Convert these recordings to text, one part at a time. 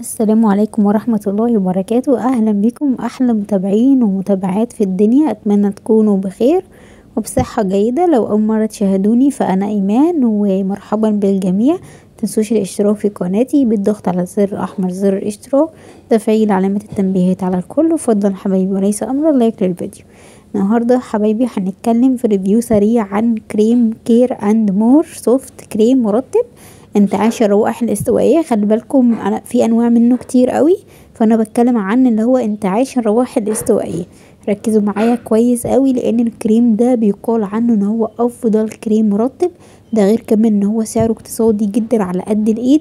السلام عليكم ورحمة الله وبركاته. أهلا بكم أحلى متابعين ومتابعات في الدنيا. أتمنى تكونوا بخير وبصحة جيدة. لو أول مرة تشاهدوني فأنا إيمان ومرحبا بالجميع. متنسوش الاشتراك في قناتي. بالضغط على زر أحمر زر الاشتراك. تفعيل علامة التنبيهات على الكل. وفضلا حبايبي وليس امرا like للفيديو النهاردة حبايبي هنتكلم في review سريع عن كريم Care and More soft cream مرطب. انتعاش الروائح الاستوائية خلي بالكم في انواع منه كتير قوي فانا بتكلم عن اللي هو انتعاش الروائح الاستوائية ركزوا معايا كويس قوي لأن الكريم ده بيقال عنه ان هو افضل كريم مرطب ده غير كمان ان هو سعره اقتصادي جدا على قد الإيد.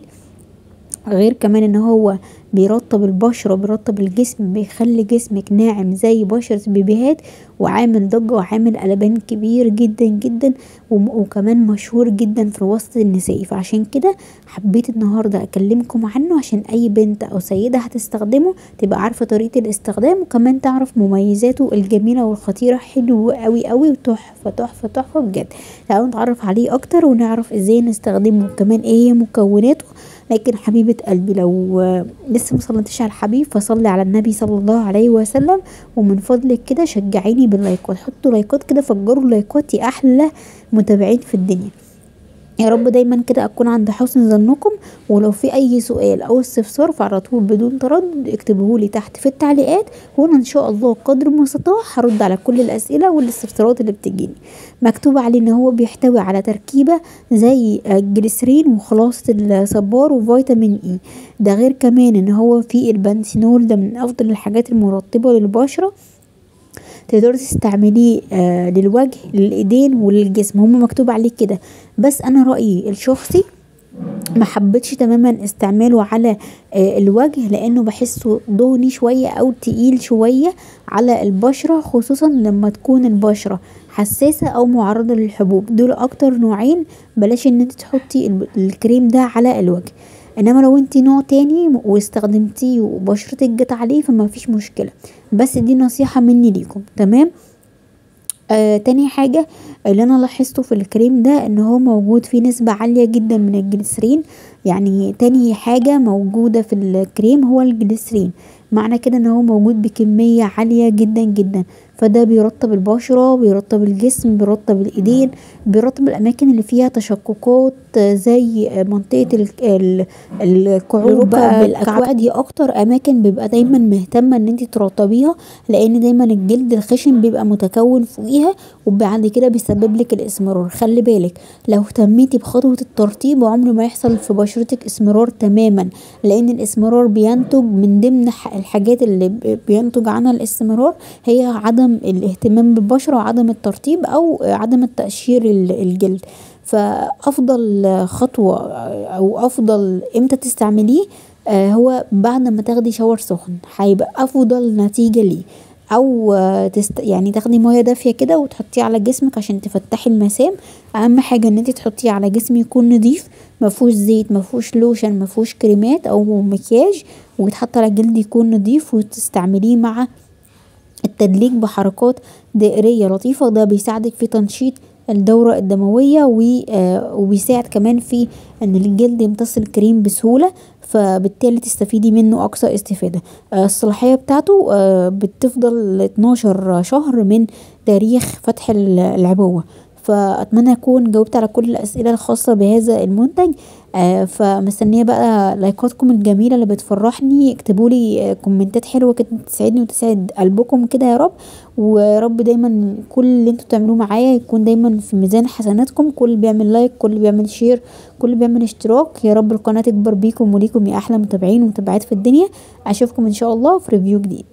غير كمان إن هو بيرطب البشرة بيرطب الجسم بيخلي جسمك ناعم زي بشرة البيبيهات وعامل ضجة وعامل قلبان كبير جدا جدا وكمان مشهور جدا في الوسط النسائي فعشان كده حبيت النهاردة أكلمكم عنه عشان أي بنت أو سيدة هتستخدمه تبقى عارفة طريقة الاستخدام وكمان تعرف مميزاته الجميلة والخطيرة. حلو قوي قوي وتحفة تحفة تحفة بجد. تعالوا نتعرف عليه أكتر ونعرف إزاي نستخدمه وكمان إيه هي مكوناته. لكن حبيبة قلبي لو لسه مصلتيش على الحبيب فصلي على النبي صلى الله عليه وسلم. ومن فضلك كده شجعيني باللايكات حطوا لايكات كده فجروا اللايكات يا أحلى متابعين في الدنيا. يا رب دايما كده أكون عند حسن ظنكم ولو في أي سؤال أو استفسار فعلى طول بدون تردد اكتبوهولي تحت في التعليقات وأنا إن شاء الله قدر المستطاع هرد على كل الأسئلة والاستفسارات اللي بتجيني مكتوب عليه إن هو بيحتوي على تركيبة زي الجليسرين وخلاصة الصبار وفيتامين E. ده غير كمان إن هو فيه البنسينول ده من أفضل الحاجات المرطبة للبشرة. تقدري تستعمليه آه للوجه للإيدين وللجسم. هما مكتوب عليه كده. بس أنا رأيي الشخصي ما حبيتش تماما استعماله على آه الوجه لأنه بحسه دهني شوية أو تقيل شوية على البشرة خصوصا لما تكون البشرة حساسة أو معرضة للحبوب. دول أكتر نوعين بلاش إن أنت تحطي الكريم ده على الوجه. إنما لو انت نوع تاني واستخدمتيه وبشرتك جت عليه فما فيش مشكلة. بس دي نصيحة مني ليكم تمام؟ آه تاني حاجة اللي أنا لاحظته في الكريم ده إن هو موجود فيه نسبة عالية جدا من الجليسرين. يعني تاني حاجة موجودة في الكريم هو الجليسرين. معنى كده إن هو موجود بكمية عالية جدا جدا. فده بيرطب البشرة بيرطب الجسم بيرطب الإيدين بيرطب الأماكن اللي فيها تشققات زي منطقة الكعوب بقى الاكواع دي أكتر أماكن بيبقى دايما مهتمة إن انت ترطبيها لأن دايما الجلد الخشن بيبقى متكون فوقيها وبعد كده بيسبب لك الإسمرار. خلي بالك لو اهتميتي بخطوة الترطيب عمر ما يحصل في بشرتك إسمرار تماما لأن الإسمرار بينتج من ضمن الحاجات اللي بينتج عنها الاستمرار هي عدم الاهتمام بالبشرة وعدم الترطيب أو عدم التقشير الجلد. فأفضل خطوة أو أفضل إمتى تستعمليه؟ آه هو بعد ما تاخدي شاور سخن هيبقى أفضل نتيجة ليه. أو تست... يعني تاخدي ميه دافية كده وتحطيه على جسمك عشان تفتحي المسام. أهم حاجة إن انت تحطيه على جسم يكون نضيف مفهوش زيت مفهوش لوشن مفهوش كريمات أو مكياج ويتحط على الجلد يكون نضيف وتستعمليه مع التدليك بحركات دائرية لطيفة وده بيساعدك في تنشيط الدورة الدموية وبيساعد كمان في إن الجلد يمتص الكريم بسهولة فبالتالي تستفيدي منه أقصى استفادة. الصلاحية بتاعته بتفضل 12 شهر من تاريخ فتح العبوة. فأتمنى أكون جاوبت على كل الأسئلة الخاصة بهذا المنتج. آه فمستنية بقى لايكاتكم الجميلة اللي بتفرحني. اكتبوا لي كومنتات حلوة كده تسعدني وتسعد قلبكم كده يا رب. ورب دايما كل اللي أنتوا بتعملوه معايا يكون دايما في ميزان حسناتكم. كل بيعمل like كل بيعمل share كل بيعمل اشتراك. يا رب القناة تكبر بيكم وليكم يا أحلى متابعين ومتابعات في الدنيا. أشوفكم إن شاء الله في review جديد.